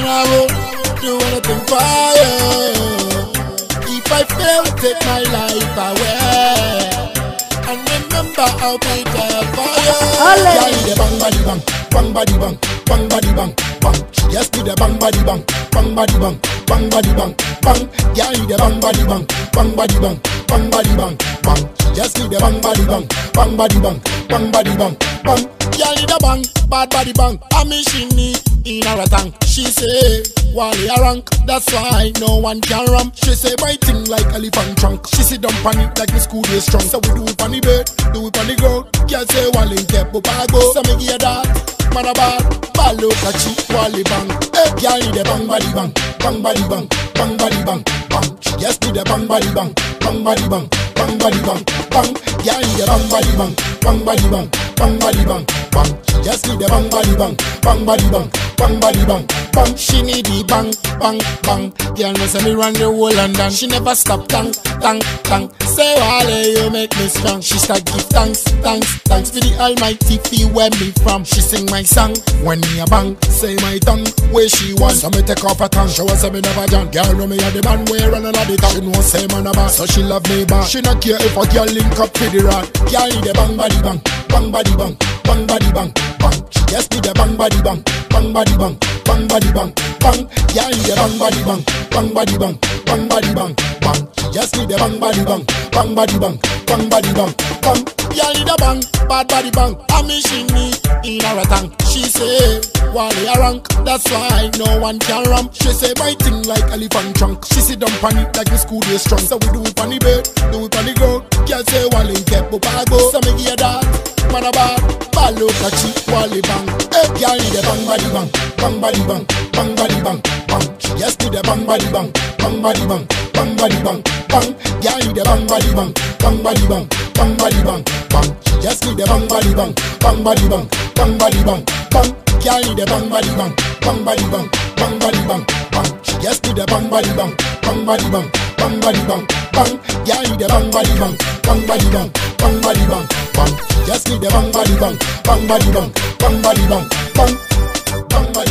and I will do anything for you. If I fail, take my life away. And remember, I'll be there for you. Yeah, the bang, body, bang, bang, body, bang, bang, body, bang, bang. Yes, the bang, body, bang, bang, body, bang, bang, body, bang, bang. Yeah, the bang, body, bang, bang, body, bang, bang, body, bang, bang. The bang, body, bang, bang, body, bang, bang, body, bang, bang. Yeah, the bang, bad body, bang. I mean, she need in her tank. She say, Wale a rank, that's why no one can ram. She say my thing like elephant trunk. She sit down pan it like the school day strong. So we do it on the bed, do it on the ground. Girl say Wale kept up I go. So me give that, man a bad, ball look at you, Wale bang. Hey, girl need the bang body bang, bang body bang, bang body bang, bang. Yes, do the bang body bang, bang body bang, bang body bang, bang. Girl need the bang body bang, bang body bang, bang body bang, bang. Yes, do the bang body bang, bang body bang, bang body bang, bang. She need the bang, bang, bang. Girl know say me run the whole London. She never stop, tang, tang, tang. Say Wale, you make me strong. She start give thanks, thanks, thanks for the Almighty feel where me from. She sing my song when me a bang. Say my tongue where she want. So me take off her tongue. Show her say me never done. Girl know me a the man where run another tongue. She know say man a boss, so she love me back. She not care if a girl link up with the rod. Girl need the bang body bang, bang body bang, bang body bang, bang. She just need the bang body bang, bang body bang, bang body bang, bang. Girl need the bang body bang, bang body bang, bang body bang, bang. She just need the bang body bang, bang body bang, bang body bang, bang. Girl need a bang, bad body bang. I mean she need in her tank. She say, Wale a rank, that's why no one can ram. She say my thing like elephant trunk. She sit down pan it like the school day strong. So we do it on the bed, do it on the ground. Girl say Wale kept up I go. So me give that, man a bad, ball look at you, Wale bang. Bang body bang, bang body bang, bang body bang, bang. Yes to the bang body bang, bang body bang, bang body bang, bang. Girl need a bang body bang, bang body bang, bang body bang, bang. Yes to the bang body bang, bang body bang, bang body bang, bang. Girl need a bang body bang, bang body bang, bang body bang, bang. Yes to the bang body bang, bang body bang, bang body bang, bang. Girl need a bang body bang, bang body bang, bang body bang, bang. Yes to the bang body bang, bang body bang, bang body bang, bang. Bang body bang.